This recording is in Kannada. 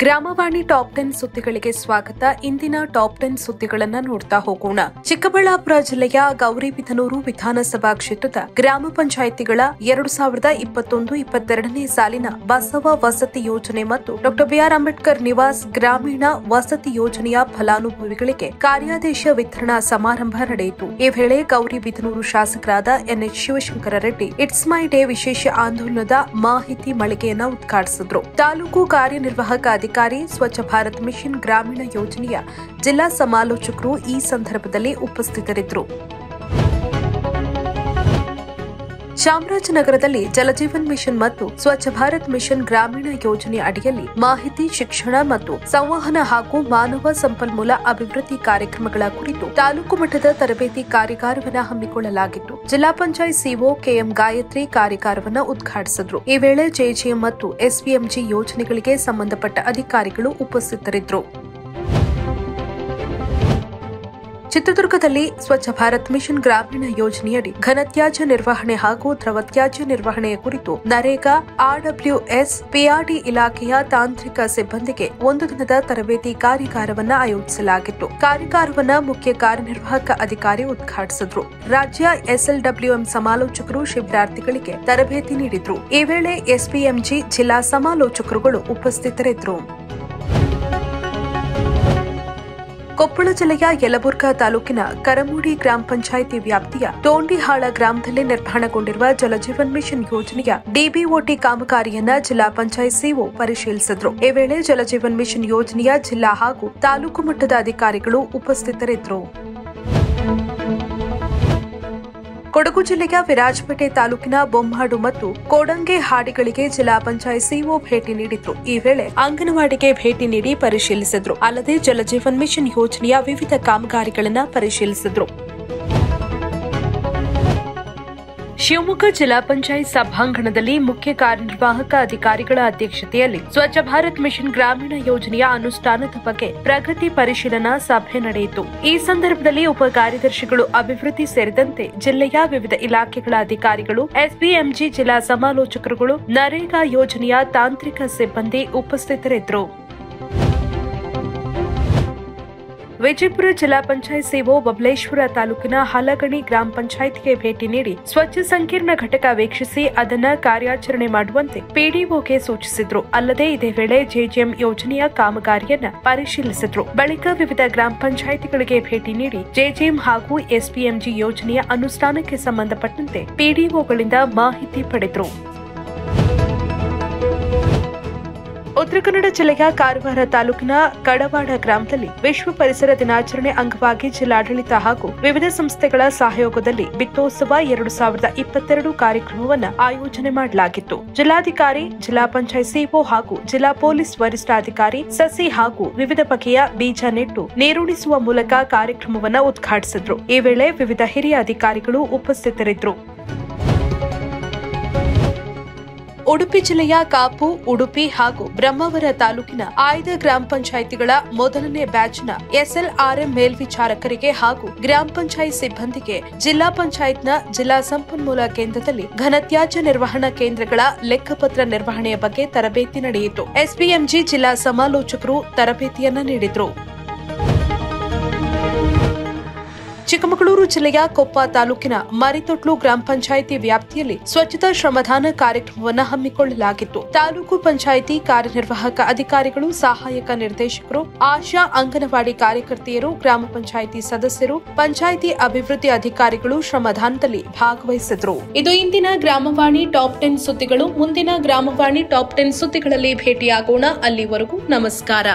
ಗ್ರಾಮವಾಣಿ ಟಾಪ್ ಟೆನ್ ಸುದ್ದಿಗಳಿಗೆ ಸ್ವಾಗತ. ಇಂದಿನ ಟಾಪ್ ಟೆನ್ ಸುದ್ದಿಗಳನ್ನು ನೋಡ್ತಾ ಹೋಗೋಣ. ಚಿಕ್ಕಬಳ್ಳಾಪುರ ಜಿಲ್ಲೆಯ ಗೌರಿಬಿದನೂರು ವಿಧಾನಸಭಾ ಕ್ಷೇತ್ರದ ಗ್ರಾಮ ಪಂಚಾಯಿತಿಗಳ ಎರಡು ಸಾವಿರದ ಇಪ್ಪತ್ತೊಂದು ಇಪ್ಪತ್ತೆರಡನೇ ಸಾಲಿನ ಬಸವ ವಸತಿ ಯೋಜನೆ ಮತ್ತು ಡಾ ಬಿಆರ್ ಅಂಬೇಡ್ಕರ್ ನಿವಾಸ್ ಗ್ರಾಮೀಣ ವಸತಿ ಯೋಜನೆಯ ಫಲಾನುಭವಿಗಳಿಗೆ ಕಾರ್ಯಾದೇಶ ವಿತರಣಾ ಸಮಾರಂಭ ನಡೆಯಿತು. ಈ ವೇಳೆ ಗೌರಿಬಿದನೂರು ಶಾಸಕರಾದ NH Shivashankara Reddy, it's my day ವಿಶೇಷ ಆಂದೋಲನದ ಮಾಹಿತಿ ಮಳಿಗೆಯನ್ನು ಉದ್ಘಾಟಿಸಿದ್ರು. ತಾಲೂಕು ಕಾರ್ಯನಿರ್ವಾಹಕ ಅಧಿಕಾರಿ ಸ್ವಚ್ಛ ಭಾರತ್ ಮಿಷನ್ ಗ್ರಾಮೀಣ ಯೋಜನೆಯ ಜಿಲ್ಲಾ ಸಮಾಲೋಚಕರು ಈ ಸಂದರ್ಭದಲ್ಲಿ ಉಪಸ್ಥಿತರಿದ್ದರು. ಚಾಮರಾಜನಗರದಲ್ಲಿ ಜಲಜೀವನ್ ಮಿಷನ್ ಮತ್ತು ಸ್ವಚ್ಛ ಭಾರತ್ ಮಿಷನ್ ಗ್ರಾಮೀಣ ಯೋಜನೆ ಅಡಿಯಲ್ಲಿ ಮಾಹಿತಿ, ಶಿಕ್ಷಣ ಮತ್ತು ಸಂವಹನ ಹಾಗೂ ಮಾನವ ಸಂಪನ್ಮೂಲ ಅಭಿವೃದ್ಧಿ ಕಾರ್ಯಕ್ರಮಗಳ ಕುರಿತು ತಾಲೂಕು ಮಟ್ಟದ ತರಬೇತಿ ಕಾರ್ಯಾಗಾರವನ್ನು ಹಮ್ಮಿಕೊಳ್ಳಲಾಗಿತ್ತು. ಜಿಲ್ಲಾ ಪಂಚಾಯತ್ ಸಿಒ ಕೆಎಂ ಗಾಯತ್ರಿ ಕಾರ್ಯಾಗಾರವನ್ನು ಉದ್ಘಾಟಿಸಿದ್ರು. ಈ ವೇಳೆ ಜೆಜಿಎಂ ಮತ್ತು ಎಸ್ವಿಎಂಜಿ ಯೋಜನೆಗಳಿಗೆ ಸಂಬಂಧಪಟ್ಟ ಅಧಿಕಾರಿಗಳು ಉಪಸ್ಥಿತರಿದ್ದರು. ಚಿತ್ರದುರ್ಗದಲ್ಲಿ ಸ್ವಚ್ಛ ಭಾರತ್ ಮಿಷನ್ ಗ್ರಾಮೀಣ ಯೋಜನೆಯಡಿ ಘನತ್ಯಾಜ್ಯ ನಿರ್ವಹಣೆ ಹಾಗೂ ದ್ರವ ತ್ಯಾಜ್ಯ ನಿರ್ವಹಣೆಯ ಕುರಿತು ನರೇಗಾ ಆರ್ಡಬ್ಲ್ಯೂಎಸ್ ಪಿಆರ್ಡಿ ಇಲಾಖೆಯ ತಾಂತ್ರಿಕ ಸಿಬ್ಬಂದಿಗೆ ಒಂದು ದಿನದ ತರಬೇತಿ ಕಾರ್ಯಾಗಾರವನ್ನು ಆಯೋಜಿಸಲಾಗಿತ್ತು. ಕಾರ್ಯಾಗಾರವನ್ನು ಮುಖ್ಯ ಕಾರ್ಯನಿರ್ವಾಹಕ ಅಧಿಕಾರಿ ಉದ್ಘಾಟಿಸಿದ್ರು. ರಾಜ್ಯ ಎಸ್ಎಲ್ಡಬ್ಲ್ಯೂಎಂ ಸಮಾಲೋಚಕರು, ಶಿಬಿರಾರ್ಥಿಗಳಿಗೆ ತರಬೇತಿ ನೀಡಿದ್ರು. ಈ ವೇಳೆ ಎಸ್ಪಿಎಂಜಿ ಜಿಲ್ಲಾ ಸಮಾಲೋಚಕರುಗಳು ಉಪಸ್ಥಿತರಿದ್ದರು. ಕೊಪ್ಪಳ ಜಿಲ್ಲೆಯ ಯಲಬುರ್ಗಾ ತಾಲೂಕಿನ ಕರಮೂಡಿ ಗ್ರಾಮ ಪಂಚಾಯಿತಿ ವ್ಯಾಪ್ತಿಯ ತೋಂಡಿಹಾಳ ಗ್ರಾಮದಲ್ಲಿ ನಿರ್ಮಾಣಗೊಂಡಿರುವ ಜಲಜೀವನ್ ಮಿಷನ್ ಯೋಜನೆಯ ಡಿಬಿಒಟಿ ಕಾಮಗಾರಿಯನ್ನ ಜಿಲ್ಲಾ ಪಂಚಾಯತ್ ಸಿಒ ಪರಿಶೀಲಿಸಿದ್ರು. ಈ ವೇಳೆ ಜಲಜೀವನ್ ಮಿಷನ್ ಯೋಜನೆಯ ಜಿಲ್ಲಾ ಹಾಗೂ ತಾಲೂಕು ಮಟ್ಟದ ಅಧಿಕಾರಿಗಳು ಉಪಸ್ಥಿತರಿದ್ದರು. ಕೊಡಗು ಜಿಲ್ಲೆಯ ವಿರಾಜಪೇಟೆ ತಾಲೂಕಿನ ಬೊಮ್ಮಾಡು ಮತ್ತು ಕೋಡಂಗೆ ಹಾಡಿಗಳಿಗೆ ಜಿಲ್ಲಾ ಪಂಚಾಯತ್ ಸಿಒ ಭೇಟಿ ನೀಡಿದ್ರು ಈ ವೇಳೆ ಅಂಗನವಾಡಿಗೆ ಭೇಟಿ ನೀಡಿ ಪರಿಶೀಲಿಸಿದ್ರು. ಅಲ್ಲದೆ ಜಲಜೀವನ್ ಮಿಷನ್ ಯೋಜನೆಯ ವಿವಿಧ ಕಾಮಗಾರಿಗಳನ್ನು ಪರಿಶೀಲಿಸಿದ್ರು. ಶಿವಮೊಗ್ಗ ಜಿಲ್ಲಾ ಪಂಚಾಯತ್ ಸಭಾಂಗಣದಲ್ಲಿ ಮುಖ್ಯ ಕಾರ್ಯನಿರ್ವಾಹಕ ಅಧಿಕಾರಿಗಳ ಅಧ್ಯಕ್ಷತೆಯಲ್ಲಿ ಸ್ವಚ್ಛ ಭಾರತ್ ಮಿಷನ್ ಗ್ರಾಮೀಣ ಯೋಜನೆಯ ಅನುಷ್ಠಾನದ ಬಗ್ಗೆ ಪ್ರಗತಿ ಪರಿಶೀಲನಾ ಸಭೆ ನಡೆಯಿತು. ಈ ಸಂದರ್ಭದಲ್ಲಿ ಉಪ ಕಾರ್ಯದರ್ಶಿಗಳು ಅಭಿವೃದ್ಧಿ ಸೇರಿದಂತೆ ಜಿಲ್ಲೆಯ ವಿವಿಧ ಇಲಾಖೆಗಳ ಅಧಿಕಾರಿಗಳು, ಎಸ್ಬಿಎಂಜಿ ಜಿಲ್ಲಾ ಸಮಾಲೋಚಕರುಗಳು, ನರೇಗಾ ಯೋಜನೆಯ ತಾಂತ್ರಿಕ ಸಿಬ್ಬಂದಿ ಉಪಸ್ಥಿತರಿದ್ದರು. ವಿಜಯಪುರ ಜಿಲ್ಲಾ ಪಂಚಾಯತ್ ಸಿಒ ಬಬಲೇಶ್ವರ ತಾಲೂಕಿನ ಹಲಗಣಿ ಗ್ರಾಮ ಪಂಚಾಯತ್ಗೆ ಭೇಟಿ ನೀಡಿ ಸ್ವಚ್ಛ ಸಂಕೀರ್ಣ ಘಟಕ ವೀಕ್ಷಿಸಿ ಅದನ್ನು ಕಾರ್ಯಾಚರಣೆ ಮಾಡುವಂತೆ ಪಿಡಿಒಗೆ ಸೂಚಿಸಿದ್ರು. ಅಲ್ಲದೆ ಇದೇ ವೇಳೆ ಜೆಜೆಎಂ ಯೋಜನೆಯ ಕಾಮಗಾರಿಯನ್ನು ಪರಿಶೀಲಿಸಿದ್ರು. ಬಳಿಕ ವಿವಿಧ ಗ್ರಾಮ ಪಂಚಾಯಿತಿಗಳಿಗೆ ಭೇಟಿ ನೀಡಿ ಜೆಜೆಎಂ ಹಾಗೂ ಎಸ್ಪಿಎಂಜಿ ಯೋಜನೆಯ ಅನುಷ್ಠಾನಕ್ಕೆ ಸಂಬಂಧಪಟ್ಟಂತೆ ಪಿಡಿಒಗಳಿಂದ ಮಾಹಿತಿ ಪಡೆದರು. ಉತ್ತರ ಕನ್ನಡ ಜಿಲ್ಲೆಯ ಕಾರವಾರ ತಾಲೂಕಿನ ಕಡವಾಡ ಗ್ರಾಮದಲ್ಲಿ ವಿಶ್ವ ಪರಿಸರ ದಿನಾಚರಣೆ ಅಂಗವಾಗಿ ಜಿಲ್ಲಾಡಳಿತ ಹಾಗೂ ವಿವಿಧ ಸಂಸ್ಥೆಗಳ ಸಹಯೋಗದಲ್ಲಿ ಬಿತ್ತೋತ್ಸವ ಎರಡು ಸಾವಿರದ ಇಪ್ಪತ್ತೆರಡು ಕಾರ್ಯಕ್ರಮವನ್ನು ಆಯೋಜನೆ ಮಾಡಲಾಗಿತ್ತು. ಜಿಲ್ಲಾಧಿಕಾರಿ, ಜಿಲ್ಲಾ ಪಂಚಾಯತ್ ಸಿಒ ಹಾಗೂ ಜಿಲ್ಲಾ ಪೊಲೀಸ್ ವರಿಷ್ಠಾಧಿಕಾರಿ ಸಸಿ ಹಾಗೂ ವಿವಿಧ ಬಗೆಯ ಬೀಜ ನೆಟ್ಟು ನೀರುಣಿಸುವ ಮೂಲಕ ಕಾರ್ಯಕ್ರಮವನ್ನು ಉದ್ಘಾಟಿಸಿದ್ರು. ಈ ವೇಳೆ ವಿವಿಧ ಹಿರಿಯ ಅಧಿಕಾರಿಗಳು ಉಪಸ್ಥಿತರಿದ್ದರು. ಉಡುಪಿ ಜಿಲ್ಲೆಯ ಕಾಪು, ಉಡುಪಿ ಹಾಗೂ ಬ್ರಹ್ಮಾವರ ತಾಲೂಕಿನ ಆಯ್ದ ಗ್ರಾಮ ಪಂಚಾಯಿತಿಗಳ ಮೊದಲನೇ ಬ್ಯಾಚ್ನ ಎಸ್ಎಲ್ಆರ್ಎಂ ಮೇಲ್ವಿಚಾರಕರಿಗೆ ಹಾಗೂ ಗ್ರಾಮ ಪಂಚಾಯತ್ ಸಿಬ್ಬಂದಿಗೆ ಜಿಲ್ಲಾ ಪಂಚಾಯತ್ನ ಜಿಲ್ಲಾ ಸಂಪನ್ಮೂಲ ಕೇಂದ್ರದಲ್ಲಿ ಘನತ್ಯಾಜ್ಯ ನಿರ್ವಹಣಾ ಕೇಂದ್ರಗಳ ಲೆಕ್ಕಪತ್ರ ನಿರ್ವಹಣೆಯ ಬಗ್ಗೆ ತರಬೇತಿ ನಡೆಯಿತು. ಎಸ್ಬಿಎಂಜಿ ಜಿಲ್ಲಾ ಸಮಾಲೋಚಕರು ತರಬೇತಿಯನ್ನ ನೀಡಿದ್ರು. ಚಿಕ್ಕಮಗಳೂರು ಜಿಲ್ಲೆಯ ಕೊಪ್ಪ ತಾಲೂಕಿನ ಮರಿತೊಟ್ಲು ಗ್ರಾಮ ಪಂಚಾಯಿತಿ ವ್ಯಾಪ್ತಿಯಲ್ಲಿ ಸ್ವಚ್ಛತಾ ಶ್ರಮದಾನ ಕಾರ್ಯಕ್ರಮವನ್ನು ಹಮ್ಮಿಕೊಳ್ಳಲಾಗಿತ್ತು. ತಾಲೂಕು ಪಂಚಾಯಿತಿ ಕಾರ್ಯನಿರ್ವಾಹಕ ಅಧಿಕಾರಿಗಳು, ಸಹಾಯಕ ನಿರ್ದೇಶಕರು, ಆಶಾ ಅಂಗನವಾಡಿ ಕಾರ್ಯಕರ್ತೆಯರು, ಗ್ರಾಮ ಪಂಚಾಯಿತಿ ಸದಸ್ಯರು, ಪಂಚಾಯಿತಿ ಅಭಿವೃದ್ಧಿ ಅಧಿಕಾರಿಗಳು ಶ್ರಮದಾನದಲ್ಲಿ ಭಾಗವಹಿಸಿದರು ಇದು ಇಂದಿನ ಗ್ರಾಮವಾಣಿ ಟಾಪ್ ಟೆನ್ ಸುದ್ದಿಗಳು. ಮುಂದಿನ ಗ್ರಾಮವಾಣಿ ಟಾಪ್ ಟೆನ್ ಸುದ್ದಿಗಳಲ್ಲಿ ಭೇಟಿಯಾಗೋಣ. ಅಲ್ಲಿವರೆಗೂ ನಮಸ್ಕಾರ.